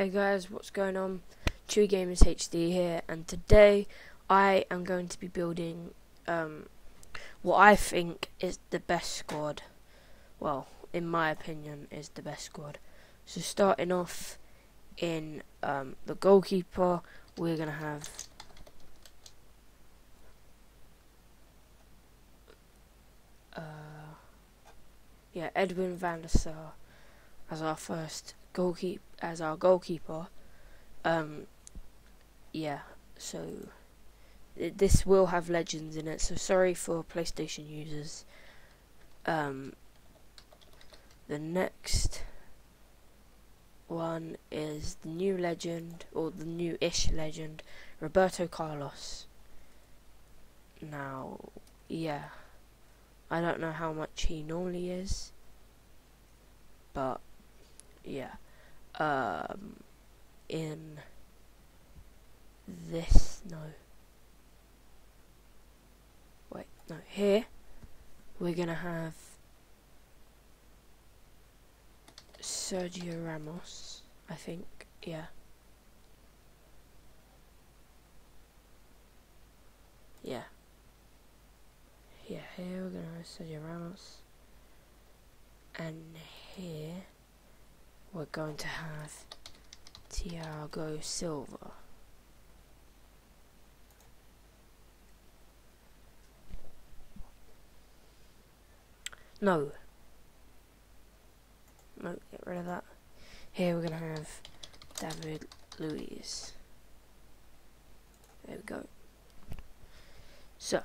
Hey guys, what's going on? Chewy Gamers HD here, and today I am going to be building um, what I think is the best squad. Well, in my opinion, is the best squad. So starting off in um, the goalkeeper, we're gonna have uh, yeah Edwin van der Sar as our first goalkeeper as our goalkeeper. Um, yeah, so this will have legends in it. So sorry for PlayStation users. Um, the next one is the new legend or the new-ish legend, Roberto Carlos. Now, yeah, I don't know how much he normally is, but yeah um, in this, no, wait, no, here, we're gonna have Sergio Ramos, I think, yeah. Yeah. Yeah, here we're gonna have Sergio Ramos. And here we're going to have Thiago Silva. No. No, get rid of that. Here we're going to have David Luiz. There we go. So,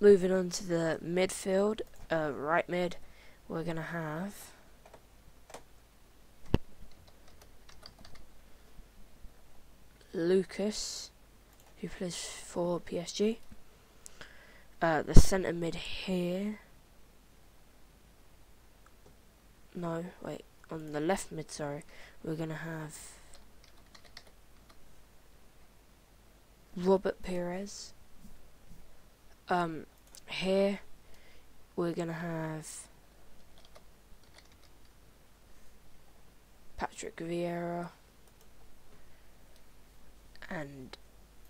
moving on to the midfield, uh, right mid, we're going to have Lucas, who plays for PSG. Uh, the centre mid here. No, wait. On the left mid, sorry, we're gonna have Robert Pires. Um, here we're gonna have Patrick Vieira and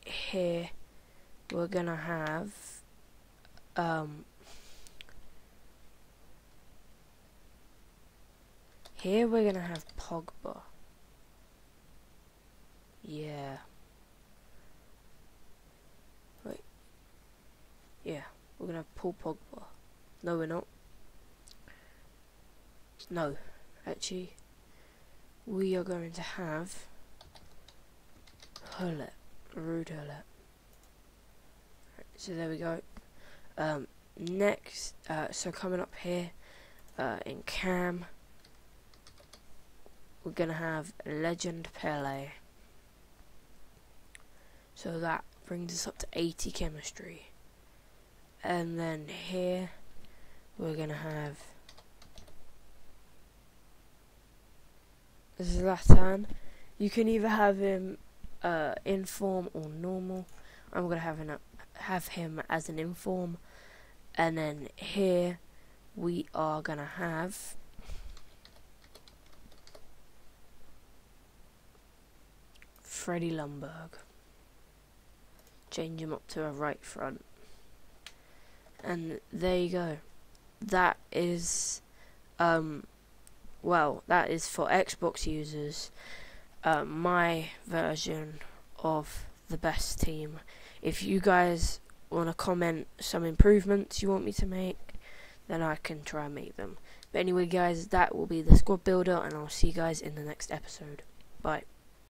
here we're gonna have um, here we're gonna have Pogba. Yeah. Wait. Yeah we're gonna have Paul Pogba. No we're not. No actually we are going to have Gullit. Ruud Gullit. So there we go. Um, next, uh, so coming up here uh, in Cam, we're to have Legend Pele. So that brings us up to 80 chemistry. And then here, we're to have Zlatan. You can either have him uh, inform or normal. I'm gonna have an, have him as an inform, and then here we are gonna have Freddie Ljungberg. Change him up to a right front, and there you go. That is, um, well, that is for Xbox users uh, my version of the best team. If you guys want to comment some improvements you want me to make, then I can try and make them. But anyway, guys, that will be the squad builder, and I'll see you guys in the next episode. Bye.